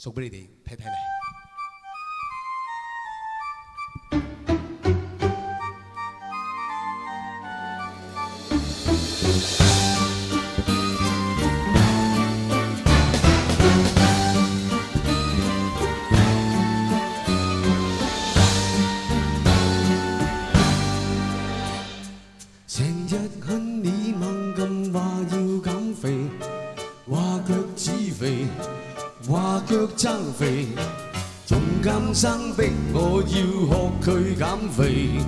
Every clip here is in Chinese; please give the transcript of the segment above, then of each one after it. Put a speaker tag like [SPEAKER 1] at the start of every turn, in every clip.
[SPEAKER 1] 送俾你哋睇睇嚟。
[SPEAKER 2] 话脚踭肥，仲咁生逼我要学佢减肥，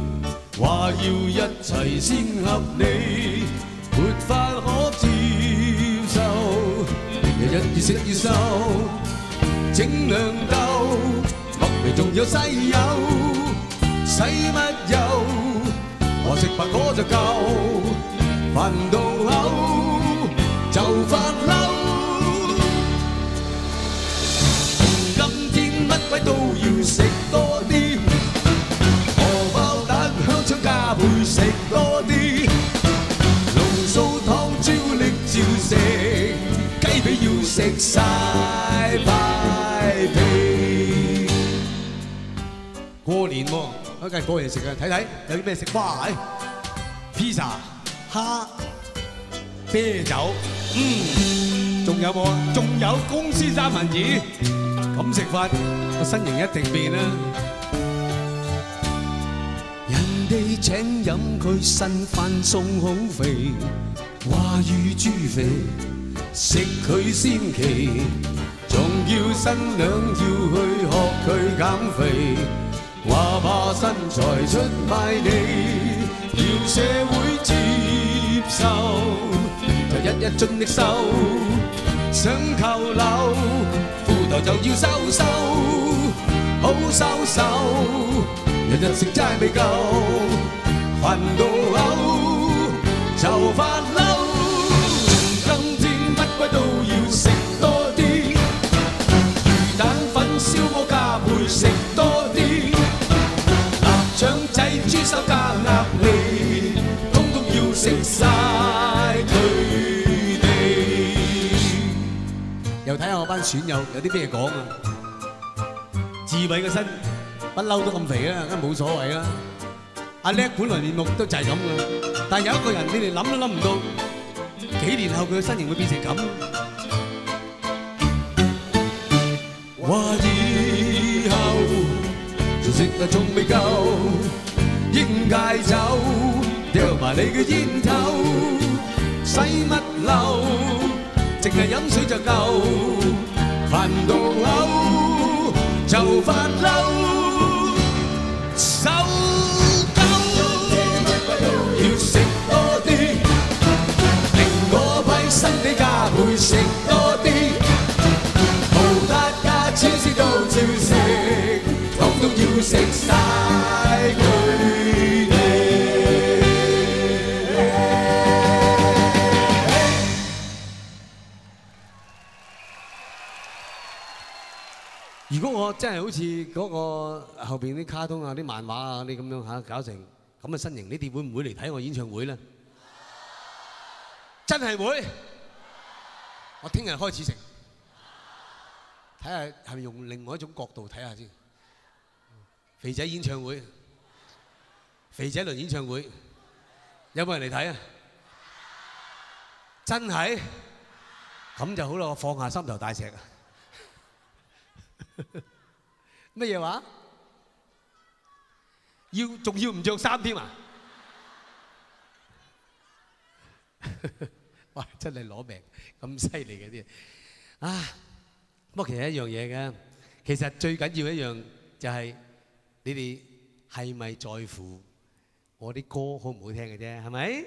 [SPEAKER 2] 话要一齐先合理，没法可接受，日日越食越瘦，整两兜，麦味仲有西柚，使乜忧？我食白果就够，烦到口就发嬲。 食多啲，荷包蛋香肠加倍食多啲，龍鬚湯朱力照食，雞髀要食晒塊皮。
[SPEAKER 1] 過年喎，梗係過年食啊！睇睇有啲咩食？哇！誒，pizza、蝦、啤酒，嗯，仲有冇啊？仲有公司三文治，咁食法個身形一定變啦。
[SPEAKER 2] 人哋請飲佢新飯餸好肥，話乳豬肥，食佢先奇，仲要新娘要去學佢減肥，話怕身材出賣你，要社會接受，就一一盡力瘦，想扣樓，裤头就要收收，好收手。日日食斋未够，烦到口就发嬲。今天乜鬼都要食多啲，鱼蛋粉烧鹅加倍食多啲，腊肠仔猪手加鸭脷，通通要食晒
[SPEAKER 1] 班选友有啲咩讲啊！志伟个身不嬲都咁肥啦，梗系冇所谓啦。阿叻本来面目都就系咁噶，但系有一个人你哋谂都谂唔到，几年后佢嘅身形会变成咁。
[SPEAKER 2] 话以后仲食啊仲未够，应戒酒，掉埋你嘅烟头，使乜嬲？净系饮水就够， 烦到口就发嬲。手够要食多啲，令我批身体加倍食多啲。无得加超市都照食，通通要食晒
[SPEAKER 1] 如果我真係好似嗰個後邊啲卡通啊、啲漫畫啊、啲咁樣嚇搞成咁嘅身形，你哋會唔會嚟睇我演唱會咧？真係會！我聽日開始食，睇下係咪用另外一種角度睇下先。肥仔演唱會，肥仔輪演唱會，有冇人嚟睇啊？真係？咁就好啦，我放下心頭大石啊！乜嘢話？要仲要唔着衫添啊？哇！真係攞命，咁犀利嘅啲啊！不過其實一樣嘢嘅，其實最緊要一樣就係你哋係咪在乎我啲歌好唔好聽嘅啫，係咪？